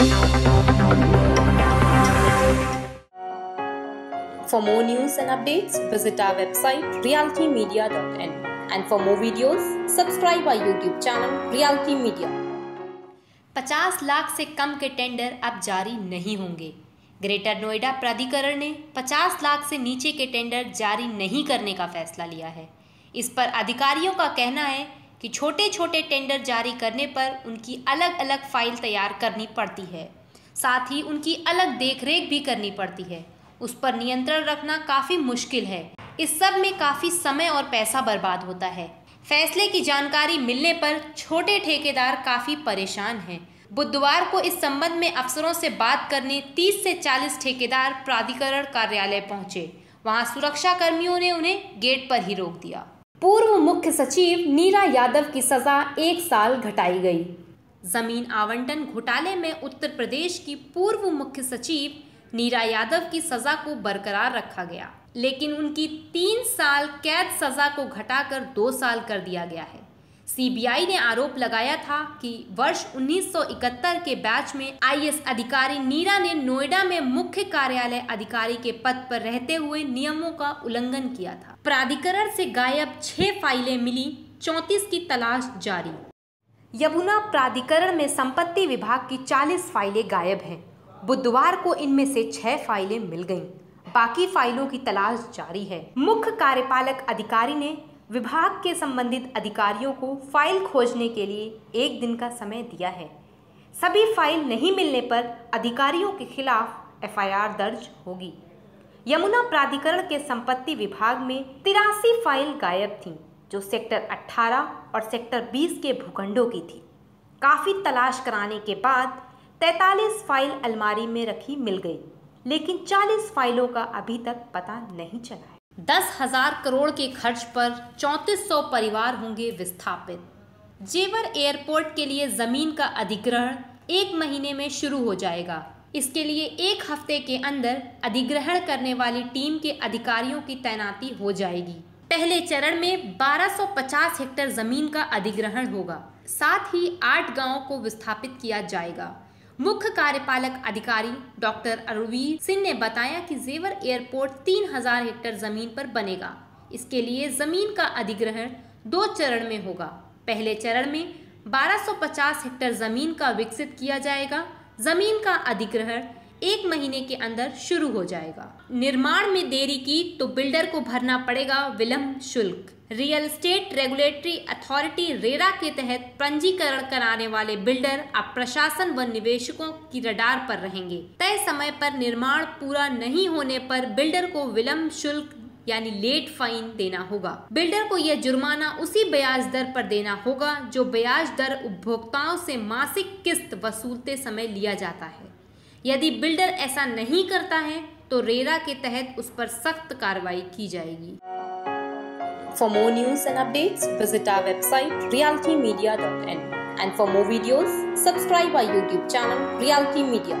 For more news and updates, visit our website realitymedia.in. And for more videos, subscribe our YouTube channel Reality Media. 50 lakh से कम के tender अब जारी नहीं होंगे greater Noida प्राधिकरण ने 50 लाख से नीचे के टेंडर जारी नहीं करने का फैसला लिया है इस पर अधिकारियों का कहना है कि छोटे छोटे टेंडर जारी करने पर उनकी अलग अलग फ़ाइल तैयार करनी पड़ती है। साथ ही उनकी अलग देखरेख भी करनी पड़ती है। उस पर नियंत्रण रखना काफ़ी मुश्किल है। इस सब में काफ़ी समय और पैसा बर्बाद होता है। फैसले की जानकारी मिलने पर छोटे ठेकेदार काफ़ी परेशान हैं। बुधवार को इस संबंध में अफसरों से बात करने 30 से 40 ठेकेदार प्राधिकरण कार्यालय पहुँचे। वहाँ सुरक्षा कर्मियों ने उन्हें गेट पर ही रोक दिया। पूर्व मुख्य सचिव नीरा यादव की सजा एक साल घटाई गई। ज़मीन आवंटन घोटाले में उत्तर प्रदेश की पूर्व मुख्य सचिव नीरा यादव की सजा को बरकरार रखा गया, लेकिन उनकी तीन साल कैद सजा को घटाकर दो साल कर दिया गया है। सीबीआई ने आरोप लगाया था कि वर्ष 1971 के बैच में आईएएस अधिकारी नीरा ने नोएडा में मुख्य कार्यालय अधिकारी के पद पर रहते हुए नियमों का उल्लंघन किया था। प्राधिकरण से गायब छह फाइलें मिली, चौतीस की तलाश जारी। यमुना प्राधिकरण में संपत्ति विभाग की 40 फाइलें गायब हैं। बुधवार को इनमें से छह फाइलें मिल गईं। बाकी फाइलों की तलाश जारी है। मुख्य कार्यपालक अधिकारी ने विभाग के संबंधित अधिकारियों को फ़ाइल खोजने के लिए एक दिन का समय दिया है। सभी फ़ाइल नहीं मिलने पर अधिकारियों के खिलाफ एफआईआर दर्ज होगी। यमुना प्राधिकरण के संपत्ति विभाग में तिरासी फ़ाइल गायब थीं, जो सेक्टर 18 और सेक्टर 20 के भूखंडों की थी। काफ़ी तलाश कराने के बाद 43 फ़ाइल अलमारी में रखी मिल गई, लेकिन 40 फाइलों का अभी तक पता नहीं चला है। दस हज़ार करोड़ के खर्च पर 3400 परिवार होंगे विस्थापित। जेवर एयरपोर्ट के लिए ज़मीन का अधिग्रहण एक महीने में शुरू हो जाएगा। इसके लिए एक हफ़्ते के अंदर अधिग्रहण करने वाली टीम के अधिकारियों की तैनाती हो जाएगी। पहले चरण में 1250 हेक्टेयर ज़मीन का अधिग्रहण होगा। साथ ही आठ गाँवों को विस्थापित किया जाएगा। मुख्य कार्यपालक अधिकारी डॉक्टर अरवीर सिंह ने बताया कि जेवर एयरपोर्ट 3000 हेक्टेयर ज़मीन पर बनेगा। इसके लिए ज़मीन का अधिग्रहण दो चरण में होगा। पहले चरण में 1250 हेक्टेयर ज़मीन का विकसित किया जाएगा। ज़मीन का अधिग्रहण एक महीने के अंदर शुरू हो जाएगा। निर्माण में देरी की तो बिल्डर को भरना पड़ेगा विलंब शुल्क। Real estate regulatory authority RERA के तहत पंजीकरण कराने वाले बिल्डर अब प्रशासन व निवेशकों की रडार पर रहेंगे। तय समय पर निर्माण पूरा नहीं होने पर बिल्डर को विलंब शुल्क यानी लेट फाइन देना होगा। बिल्डर को यह जुर्माना उसी ब्याज दर पर देना होगा जो ब्याज दर उपभोक्ताओं से मासिक किस्त वसूलते समय लिया जाता है। यदि बिल्डर ऐसा नहीं करता है तो रेरा के तहत उस पर सख्त कार्रवाई की जाएगी। For more news and updates, visit our website realitymedia.in. And for more videos, subscribe our YouTube channel Reality Media.